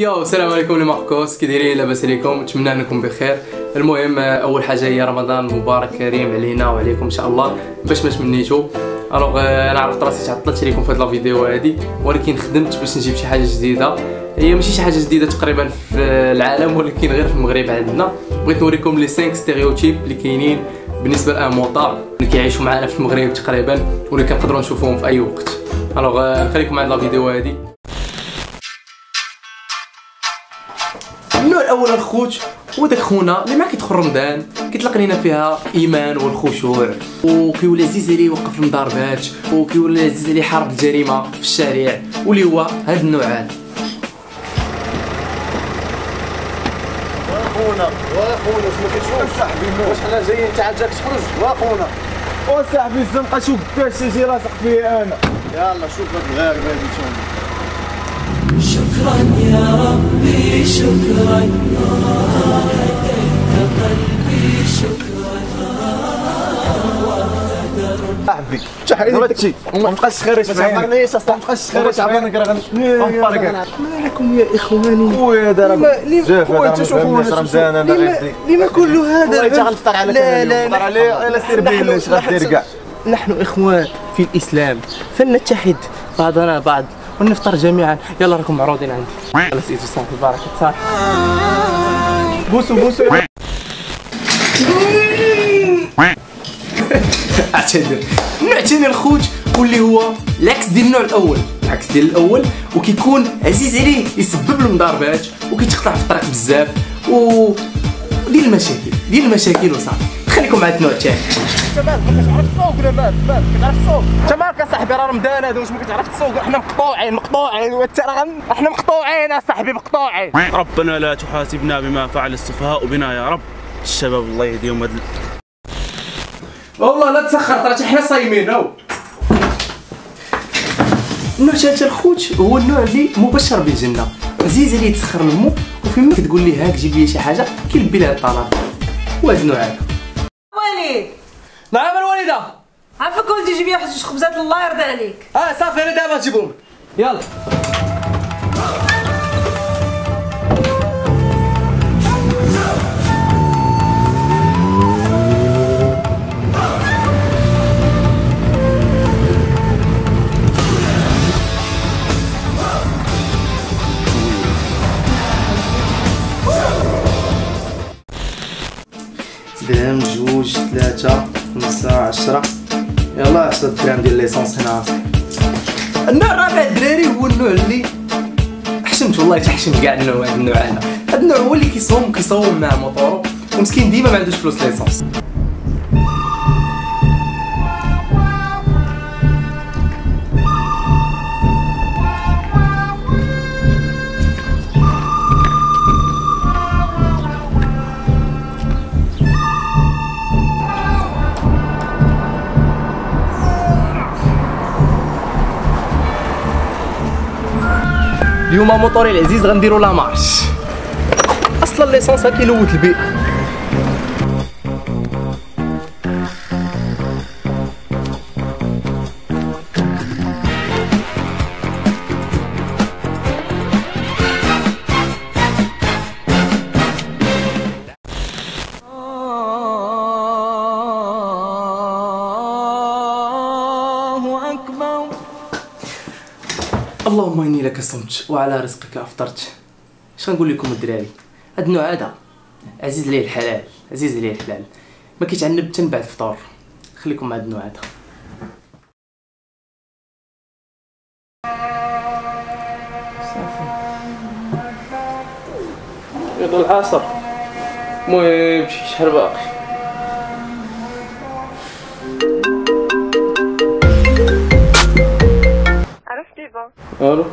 yo السلام عليكم لي ماركوس كي دايرين لاباس عليكم نتمنى أنكم بخير. المهم أول حاجة هي رمضان مبارك كريم علينا وعليكم إن شاء الله. باش ما تمنيتو alors أنا عرفت راسي تعطلت عليكم في هاد la vidéo هادي ولكن خدمت باش نجيب شي حاجة جديدة. هي ماشي شي حاجة جديدة تقريبا في العالم ولكن غير في المغرب عندنا. بغيت نوريكم les 5 stéréotypes اللي كاينين بالنسبة les motards اللي كيعيشوا معنا في المغرب تقريبا واللي كنقدروا نشوفوهم في أي وقت. ألوغ خليكم مع لا فيديو هادي. الأول الخوت هو داك خونا اللي ما كيدخل رمضان كيطلق لينا فيها الايمان والخشوع. وكيولي عزيز عليه يوقف المضاربات وكيولي عزيز عليه حرب الجريمة في الشارع. واللي هو هذا النوع هذا واخونا واخونا واش ما كتشوفش؟ صاحبي واش حنا جايين أنت عاد جاك تخرج؟ واخونا. وصاحبي الزنقة شوف كيفاش تجي لاصق فيا أنا. يلا شوف هاد الغاربة هادي شوف. شكرا يا ربي شكرا. هديت قلبي شكرا. صاحبي ولدتي ما بقاش خيرش ما تعبرنيش أصلا ما بقاش خيرش عبرني كرا غنفرقك مالكم يا إخواني؟ خويا بزاف هذا أنا غير لما كل هذا غنفطر على لا لا سير اش غدير كاع نحن إخوان في الإسلام. فلنتحد بعضنا بعض. ونفطر جميعا. يلا راكم معروضين عندي. يلا سيدي صافي بارك صافي بوسوا بوسوا أعتذر. الثاني الخوت واللي هو العكس ديال النوع الأول. العكس ديال الأول وكيكون عزيز عليه يسبب المضاربات وكيتقطع في الطريق بزاف و ديال المشاكل. ديال المشاكل وصافي. خليكم مع النوع الثاني انت مالك صاحبي راه رمضان هذا واش ما كتعرفش تسوق إحنا مقطوعين مقطوعين. وانت راه إحنا مقطوعين صاحبي مقطوعين. ربنا لا تحاسبنا بما فعل السفهاء بنا يا رب. الشباب الله يهديهم. هاد والله لا تسخر راه حنا صايمين. اهو النوع الثالث الخوت هو النوع اللي مبشر بالجنة. عزيز عليه تسخر لمو وفيما كتقول ليه هاك جيب لي شي حاجة كيلبي لها الطلب هذا النوع هذا وليد نعم الوالدة. عافاك ولدي جيب لي واحد جوج خبزات الله يرضي عليك. آه صافي أنا دابا نجيبهم يلا. درهم جوج ثلاثة. خمسة عشرة. يلا 10 دراهم ديال l'essence هنا. النوع الرابع الدراري هو النوع اللي حشمت والله تحشمت كاع النوع هذا النوع هذا النوع هو اللي كيصوم كيصوم مع موطورو ومسكين ديما ما عندوش فلوس l'essence اليوم موطوري العزيز غنديرو la marche. أصلا l'essence كيلوت البيئة. اللهم إني لك صمت وعلى رزقك أفطرت. اش غنقول لكم الدراري؟ هاد النوع هذا عزيز عليه الحلال عزيز عليه الحلال. ما كيتعنب حتى من بعد الفطور خليكم مع هاد النوع هذا. يلا العصر. المهم شي شحال باقي. ألو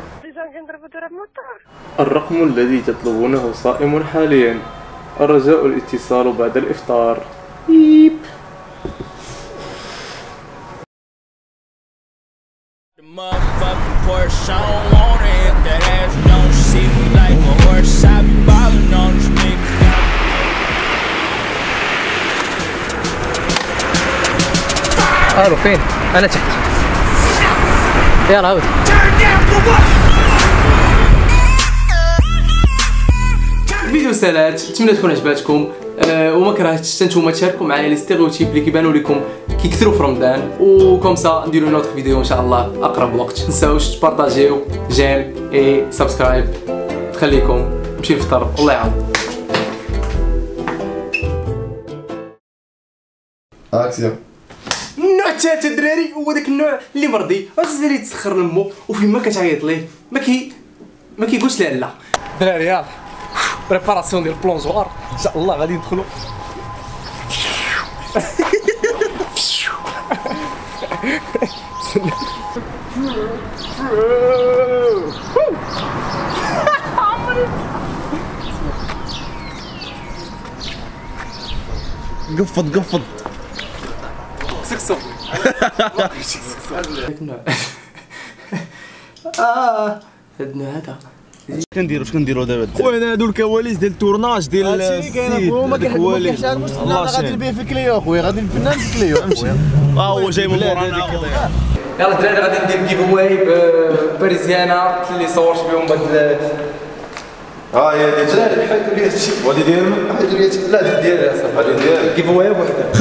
الرقم الذي تطلبونه صائم حاليا الرجاء الاتصال بعد الإفطار بيب Motherfucking Porsche, I don't want it if that ass don't see me like a horse. I be ballin' on these niggas. ألو فين؟ أنا تحت يلا عود الفيديو سالات نتمنى تكون عجباتكم أه وما كرهتش حتى نتوما تشاركوا معايا les stéréotypes اللي كيبانوا لكم كيكثروا في رمضان. و comme ça نديروا une autre vidéo إن شاء الله أقرب وقت. تنساوش تبارطاجيو j'aime et subscribe تخليكم نمشي نفطر الله يعاون. اكسيون النوع الثالث الدراري هو داك النوع اللي مرضي. غتزري تسخر لمو وفين ما كتعيط ليه. ما كي ما كيقولش لا لا. دراري يلا. préparation ديال ال plongeoir ان شاء الله غادي ندخلوا قفط قفط آه هاد هذا اش كنديروا اش كنديروا دابا خويا هادو الكواليس ديال التورناج ديال ما كيحبوش الله غادي نبيع في كليو اخويا غادي الفنان في كليو ها هو جاي من مورانا يلا الدراري غادي ندير جيف اواي باريزيانا اللي صورت بهم بهاد آه يا جاري حيدوا لي هادشي ودي ديال من حيدوا لي لا ديك ديالي يا صاحبي. هادي ديالي giveaway بوحده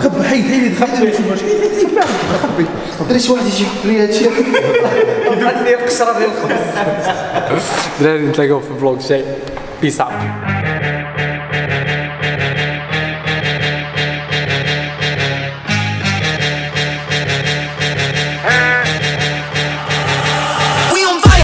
خبي حيد حيد خبي خبي دري شي واحد يجي يحط لي هادشي كيدوز لي القشره ديال الخبز دراري نتلاقاو في ال vlog الجاي peace out